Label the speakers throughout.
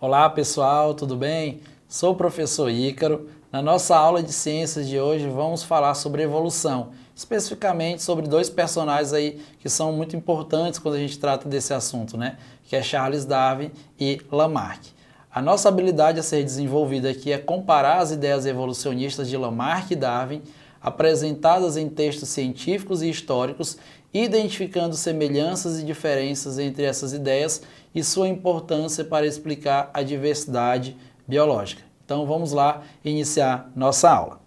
Speaker 1: Olá pessoal, tudo bem? Sou o professor Ícaro. Na nossa aula de ciências de hoje vamos falar sobre evolução, especificamente sobre dois personagens aí que são muito importantes quando a gente trata desse assunto, né? Que é Charles Darwin e Lamarck. A nossa habilidade a ser desenvolvida aqui é comparar as ideias evolucionistas de Lamarck e Darwin, apresentadas em textos científicos e históricos, identificando semelhanças e diferenças entre essas ideias e sua importância para explicar a diversidade biológica. Então vamos lá iniciar nossa aula.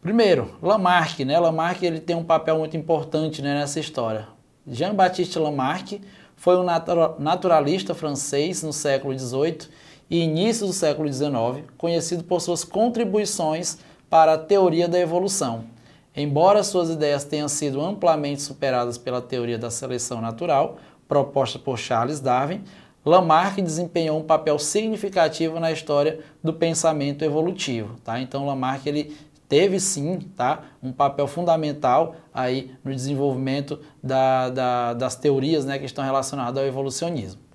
Speaker 1: Primeiro, Lamarck, né? Lamarck ele tem um papel muito importante né, nessa história. Jean-Baptiste Lamarck foi um naturalista francês no século XVIII e início do século XIX, conhecido por suas contribuições para a teoria da evolução. Embora suas ideias tenham sido amplamente superadas pela teoria da seleção natural, proposta por Charles Darwin, Lamarck desempenhou um papel significativo na história do pensamento evolutivo. Tá? Então, Lamarck ele teve sim tá, um papel fundamental aí no desenvolvimento da, da, das teorias né, que estão relacionadas ao evolucionismo.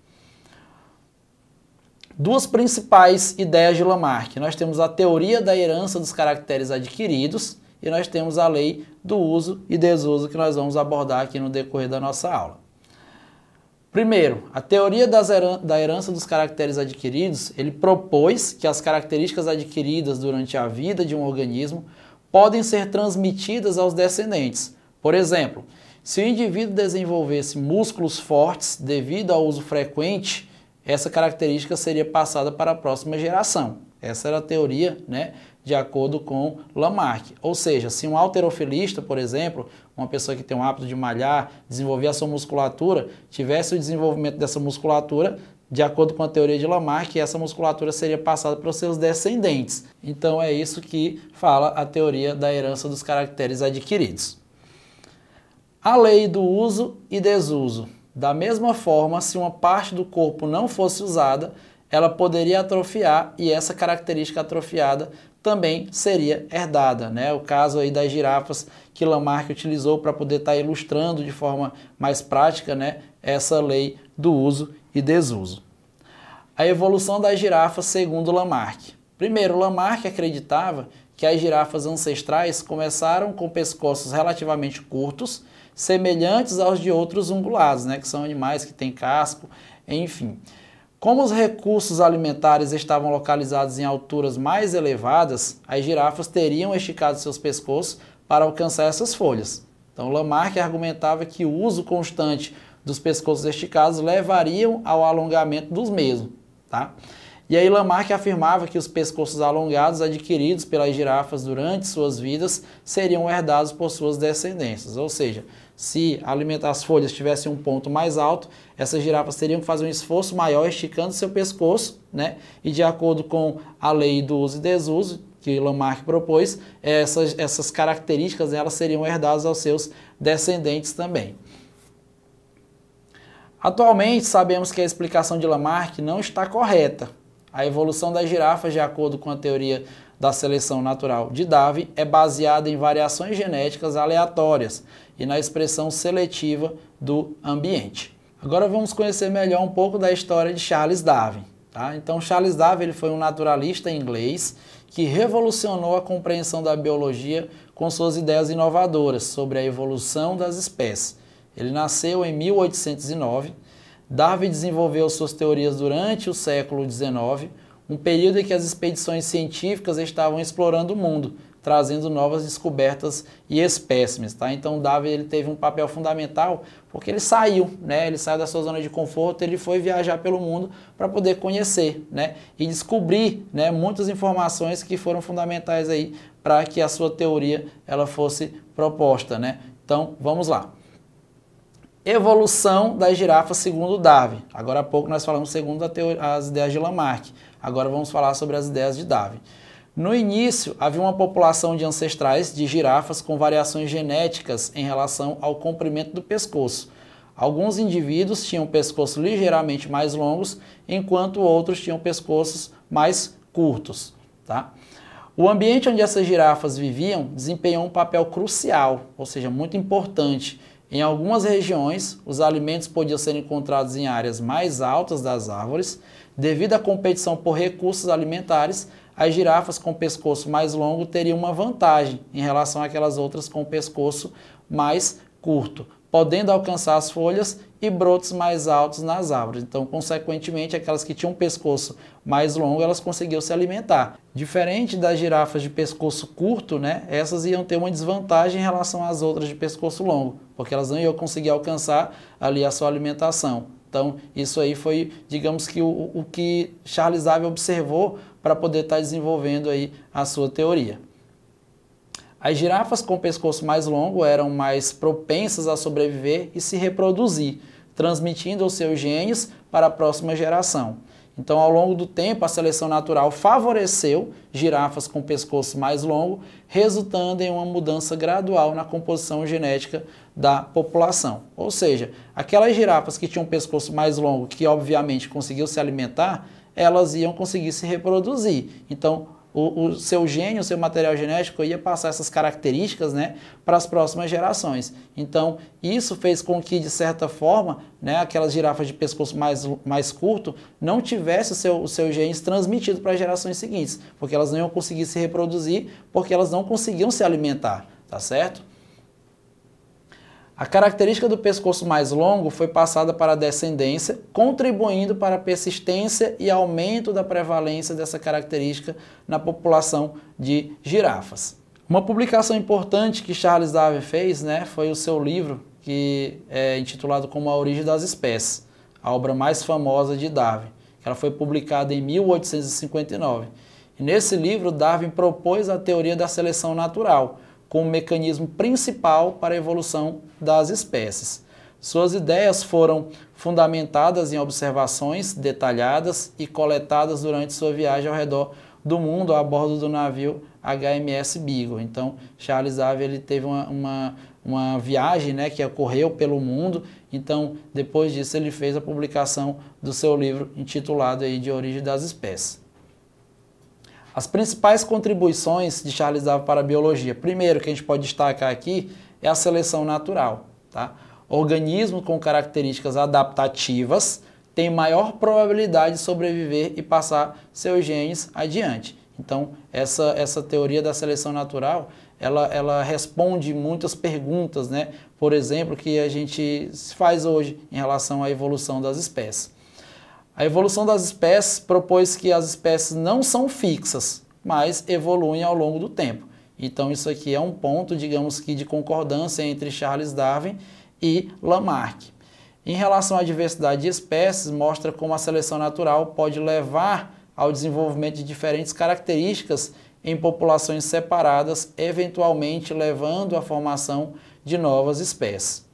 Speaker 1: Duas principais ideias de Lamarck. Nós temos a teoria da herança dos caracteres adquiridos e nós temos a lei do uso e desuso que nós vamos abordar aqui no decorrer da nossa aula. Primeiro, a teoria heran da herança dos caracteres adquiridos, ele propôs que as características adquiridas durante a vida de um organismo podem ser transmitidas aos descendentes. Por exemplo, se o indivíduo desenvolvesse músculos fortes devido ao uso frequente, essa característica seria passada para a próxima geração. Essa era a teoria né, de acordo com Lamarck. Ou seja, se um alterofilista, por exemplo, uma pessoa que tem o hábito de malhar, desenvolver a sua musculatura, tivesse o desenvolvimento dessa musculatura, de acordo com a teoria de Lamarck, essa musculatura seria passada para os seus descendentes. Então é isso que fala a teoria da herança dos caracteres adquiridos. A lei do uso e desuso. Da mesma forma, se uma parte do corpo não fosse usada, ela poderia atrofiar e essa característica atrofiada também seria herdada. Né? O caso aí das girafas que Lamarck utilizou para poder estar tá ilustrando de forma mais prática né, essa lei do uso e desuso. A evolução das girafas segundo Lamarck. Primeiro, Lamarck acreditava que as girafas ancestrais começaram com pescoços relativamente curtos, semelhantes aos de outros ungulados, né, que são animais que têm casco, enfim. Como os recursos alimentares estavam localizados em alturas mais elevadas, as girafas teriam esticado seus pescoços para alcançar essas folhas. Então, Lamarck argumentava que o uso constante dos pescoços esticados levariam ao alongamento dos mesmos. Tá? E aí Lamarck afirmava que os pescoços alongados adquiridos pelas girafas durante suas vidas seriam herdados por suas descendências, ou seja, se alimentar as folhas tivesse um ponto mais alto, essas girafas teriam que fazer um esforço maior esticando seu pescoço, né? E de acordo com a lei do uso e desuso que Lamarck propôs, essas, essas características elas seriam herdadas aos seus descendentes também. Atualmente sabemos que a explicação de Lamarck não está correta. A evolução das girafas, de acordo com a teoria da seleção natural de Darwin é baseada em variações genéticas aleatórias e na expressão seletiva do ambiente. Agora vamos conhecer melhor um pouco da história de Charles Darwin. Tá? Então, Charles Darwin ele foi um naturalista inglês que revolucionou a compreensão da biologia com suas ideias inovadoras sobre a evolução das espécies. Ele nasceu em 1809. Darwin desenvolveu suas teorias durante o século XIX, um período em que as expedições científicas estavam explorando o mundo, trazendo novas descobertas e espécimes. Tá? Então Darwin ele teve um papel fundamental porque ele saiu, né? ele saiu da sua zona de conforto, ele foi viajar pelo mundo para poder conhecer né? e descobrir né, muitas informações que foram fundamentais aí para que a sua teoria ela fosse proposta. Né? Então vamos lá. Evolução das girafas segundo Darwin. Agora há pouco nós falamos segundo as ideias de Lamarck. Agora vamos falar sobre as ideias de Darwin. No início, havia uma população de ancestrais de girafas com variações genéticas em relação ao comprimento do pescoço. Alguns indivíduos tinham pescoços ligeiramente mais longos, enquanto outros tinham pescoços mais curtos. Tá? O ambiente onde essas girafas viviam desempenhou um papel crucial, ou seja, muito importante. Em algumas regiões, os alimentos podiam ser encontrados em áreas mais altas das árvores. Devido à competição por recursos alimentares, as girafas com pescoço mais longo teriam uma vantagem em relação àquelas outras com pescoço mais curto, podendo alcançar as folhas e brotos mais altos nas árvores. Então, consequentemente, aquelas que tinham um pescoço mais longo, elas conseguiam se alimentar. Diferente das girafas de pescoço curto, né, essas iam ter uma desvantagem em relação às outras de pescoço longo, porque elas não iam conseguir alcançar ali a sua alimentação. Então, isso aí foi, digamos que, o, o que Charles Darwin observou para poder estar tá desenvolvendo aí a sua teoria. As girafas com pescoço mais longo eram mais propensas a sobreviver e se reproduzir, transmitindo os seus genes para a próxima geração. Então, ao longo do tempo, a seleção natural favoreceu girafas com pescoço mais longo, resultando em uma mudança gradual na composição genética da população. Ou seja, aquelas girafas que tinham um pescoço mais longo, que obviamente conseguiu se alimentar, elas iam conseguir se reproduzir. Então, o, o, seu gene, o seu material genético ia passar essas características né, para as próximas gerações. Então, isso fez com que, de certa forma, né, aquelas girafas de pescoço mais, mais curto não tivessem seu, os seus genes transmitidos para as gerações seguintes, porque elas não iam conseguir se reproduzir, porque elas não conseguiam se alimentar, tá certo? A característica do pescoço mais longo foi passada para a descendência, contribuindo para a persistência e aumento da prevalência dessa característica na população de girafas. Uma publicação importante que Charles Darwin fez né, foi o seu livro, que é intitulado como A Origem das Espécies, a obra mais famosa de Darwin. Ela foi publicada em 1859. E nesse livro, Darwin propôs a teoria da seleção natural, como mecanismo principal para a evolução das espécies. Suas ideias foram fundamentadas em observações detalhadas e coletadas durante sua viagem ao redor do mundo a bordo do navio HMS Beagle. Então, Charles Darwin ele teve uma, uma, uma viagem né, que ocorreu pelo mundo. Então, depois disso, ele fez a publicação do seu livro intitulado aí de Origem das Espécies. As principais contribuições de Charles Darwin para a biologia, primeiro que a gente pode destacar aqui, é a seleção natural. Tá? Organismos com características adaptativas têm maior probabilidade de sobreviver e passar seus genes adiante. Então, essa, essa teoria da seleção natural, ela, ela responde muitas perguntas, né? por exemplo, que a gente faz hoje em relação à evolução das espécies. A evolução das espécies propôs que as espécies não são fixas, mas evoluem ao longo do tempo. Então isso aqui é um ponto, digamos que, de concordância entre Charles Darwin e Lamarck. Em relação à diversidade de espécies, mostra como a seleção natural pode levar ao desenvolvimento de diferentes características em populações separadas, eventualmente levando à formação de novas espécies.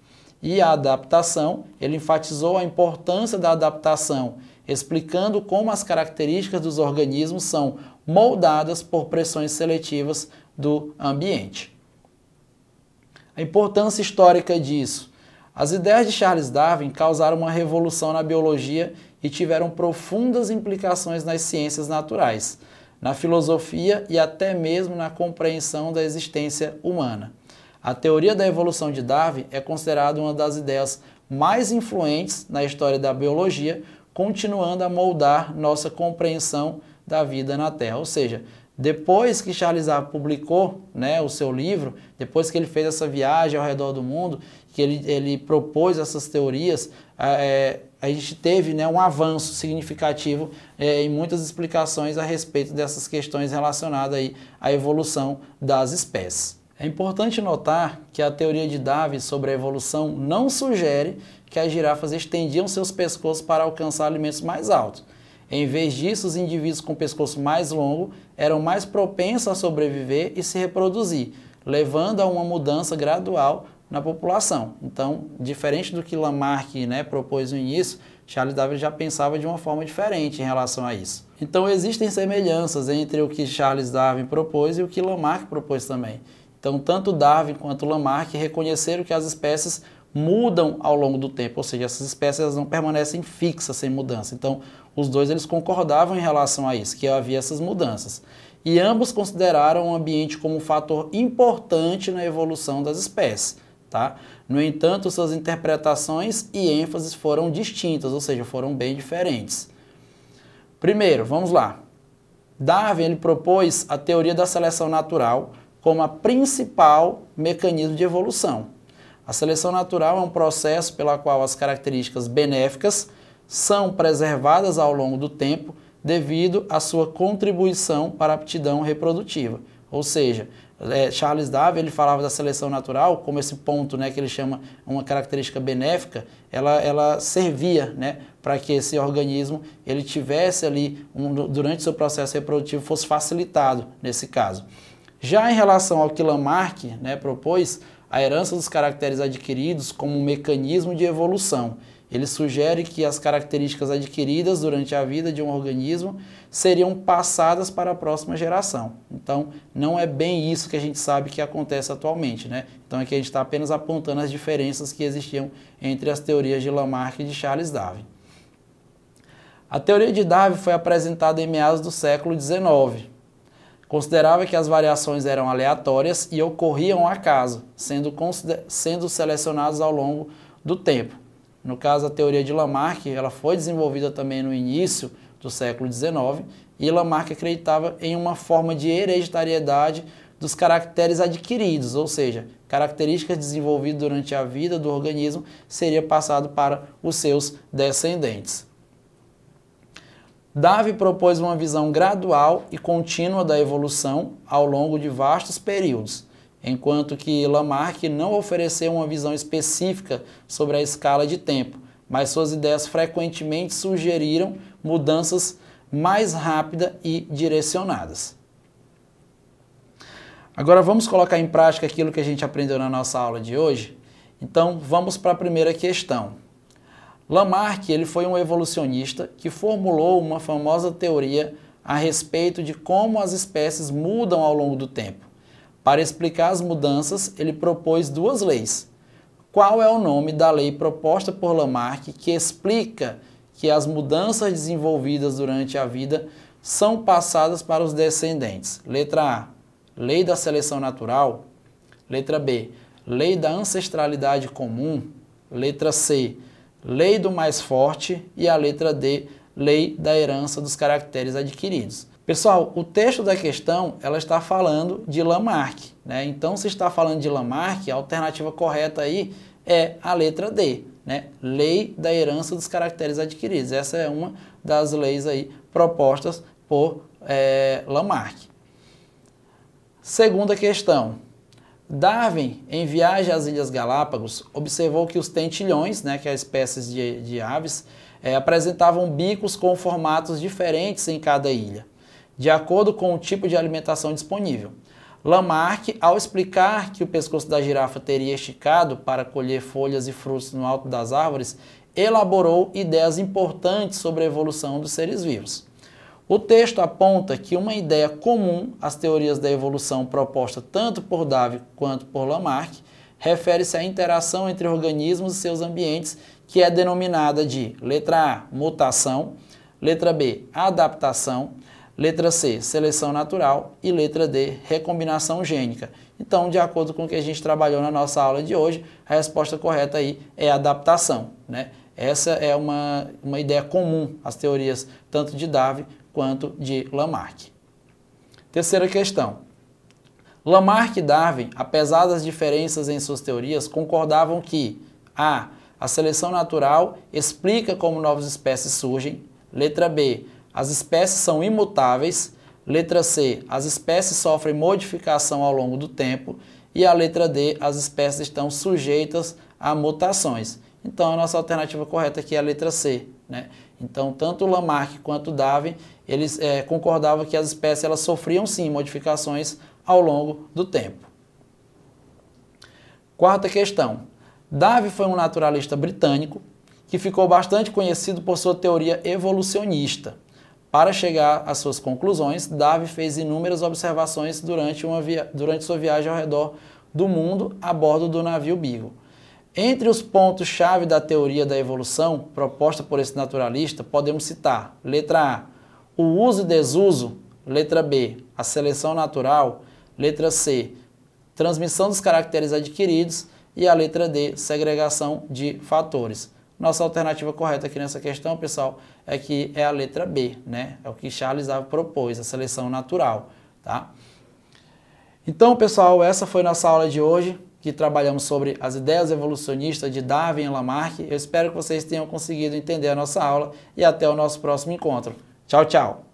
Speaker 1: E a adaptação, ele enfatizou a importância da adaptação explicando como as características dos organismos são moldadas por pressões seletivas do ambiente. A importância histórica disso. As ideias de Charles Darwin causaram uma revolução na biologia e tiveram profundas implicações nas ciências naturais, na filosofia e até mesmo na compreensão da existência humana. A teoria da evolução de Darwin é considerada uma das ideias mais influentes na história da biologia, continuando a moldar nossa compreensão da vida na Terra. Ou seja, depois que Charles Darwin publicou né, o seu livro, depois que ele fez essa viagem ao redor do mundo, que ele, ele propôs essas teorias, é, a gente teve né, um avanço significativo é, em muitas explicações a respeito dessas questões relacionadas aí à evolução das espécies. É importante notar que a teoria de Darwin sobre a evolução não sugere que as girafas estendiam seus pescoços para alcançar alimentos mais altos. Em vez disso, os indivíduos com pescoço mais longo eram mais propensos a sobreviver e se reproduzir, levando a uma mudança gradual na população. Então, diferente do que Lamarck né, propôs no início, Charles Darwin já pensava de uma forma diferente em relação a isso. Então, existem semelhanças entre o que Charles Darwin propôs e o que Lamarck propôs também. Então, tanto Darwin quanto Lamarck reconheceram que as espécies mudam ao longo do tempo, ou seja, essas espécies não permanecem fixas sem mudança. Então, os dois eles concordavam em relação a isso, que havia essas mudanças. e ambos consideraram o ambiente como um fator importante na evolução das espécies. Tá? No entanto, suas interpretações e ênfases foram distintas, ou seja, foram bem diferentes. Primeiro, vamos lá. Darwin ele propôs a teoria da seleção natural como a principal mecanismo de evolução. A seleção natural é um processo pela qual as características benéficas são preservadas ao longo do tempo devido à sua contribuição para a aptidão reprodutiva. Ou seja, é, Charles Darwin ele falava da seleção natural como esse ponto né, que ele chama uma característica benéfica, ela, ela servia né, para que esse organismo ele tivesse ali, um, durante seu processo reprodutivo, fosse facilitado nesse caso. Já em relação ao que Lamarck né, propôs, a herança dos caracteres adquiridos como um mecanismo de evolução. Ele sugere que as características adquiridas durante a vida de um organismo seriam passadas para a próxima geração. Então, não é bem isso que a gente sabe que acontece atualmente. Né? Então, aqui a gente está apenas apontando as diferenças que existiam entre as teorias de Lamarck e de Charles Darwin. A teoria de Darwin foi apresentada em meados do século XIX. Considerava que as variações eram aleatórias e ocorriam acaso, sendo, sendo selecionadas ao longo do tempo. No caso, a teoria de Lamarck, ela foi desenvolvida também no início do século XIX, e Lamarck acreditava em uma forma de hereditariedade dos caracteres adquiridos, ou seja, características desenvolvidas durante a vida do organismo seria passado para os seus descendentes. Darwin propôs uma visão gradual e contínua da evolução ao longo de vastos períodos, enquanto que Lamarck não ofereceu uma visão específica sobre a escala de tempo, mas suas ideias frequentemente sugeriram mudanças mais rápidas e direcionadas. Agora vamos colocar em prática aquilo que a gente aprendeu na nossa aula de hoje? Então vamos para a primeira questão. Lamarck ele foi um evolucionista que formulou uma famosa teoria a respeito de como as espécies mudam ao longo do tempo. Para explicar as mudanças, ele propôs duas leis. Qual é o nome da lei proposta por Lamarck que explica que as mudanças desenvolvidas durante a vida são passadas para os descendentes? Letra A, lei da seleção natural. Letra B, lei da ancestralidade comum. Letra C, lei do mais forte. E a letra D, lei da herança dos caracteres adquiridos. Pessoal, o texto da questão ela está falando de Lamarck, né? Então, se está falando de Lamarck, a alternativa correta aí é a letra D, né? Lei da herança dos caracteres adquiridos. Essa é uma das leis aí propostas por é, Lamarck. Segunda questão. Darwin, em viagem às Ilhas Galápagos, observou que os tentilhões, né, que é espécies de, de aves, é, apresentavam bicos com formatos diferentes em cada ilha de acordo com o tipo de alimentação disponível. Lamarck, ao explicar que o pescoço da girafa teria esticado para colher folhas e frutos no alto das árvores, elaborou ideias importantes sobre a evolução dos seres vivos. O texto aponta que uma ideia comum às teorias da evolução proposta tanto por Darwin quanto por Lamarck refere-se à interação entre organismos e seus ambientes, que é denominada de letra A, mutação, letra B, adaptação, Letra C, seleção natural. E letra D, recombinação gênica. Então, de acordo com o que a gente trabalhou na nossa aula de hoje, a resposta correta aí é adaptação. Né? Essa é uma, uma ideia comum às teorias tanto de Darwin quanto de Lamarck. Terceira questão. Lamarck e Darwin, apesar das diferenças em suas teorias, concordavam que A. A seleção natural explica como novas espécies surgem. Letra B as espécies são imutáveis. Letra C, as espécies sofrem modificação ao longo do tempo. E a letra D, as espécies estão sujeitas a mutações. Então, a nossa alternativa correta aqui é a letra C. Né? Então, tanto Lamarck quanto Darwin, eles é, concordavam que as espécies elas sofriam sim modificações ao longo do tempo. Quarta questão. Darwin foi um naturalista britânico que ficou bastante conhecido por sua teoria evolucionista. Para chegar às suas conclusões, Darwin fez inúmeras observações durante, uma via... durante sua viagem ao redor do mundo a bordo do navio Beagle. Entre os pontos-chave da teoria da evolução proposta por esse naturalista, podemos citar: letra A, o uso e desuso, Letra B, a seleção natural. Letra C, transmissão dos caracteres adquiridos. E a letra D, segregação de fatores. Nossa alternativa correta aqui nessa questão, pessoal, é que é a letra B, né? É o que Charles Darwin propôs, a seleção natural, tá? Então, pessoal, essa foi nossa aula de hoje, que trabalhamos sobre as ideias evolucionistas de Darwin e Lamarck. Eu espero que vocês tenham conseguido entender a nossa aula e até o nosso próximo encontro. Tchau, tchau!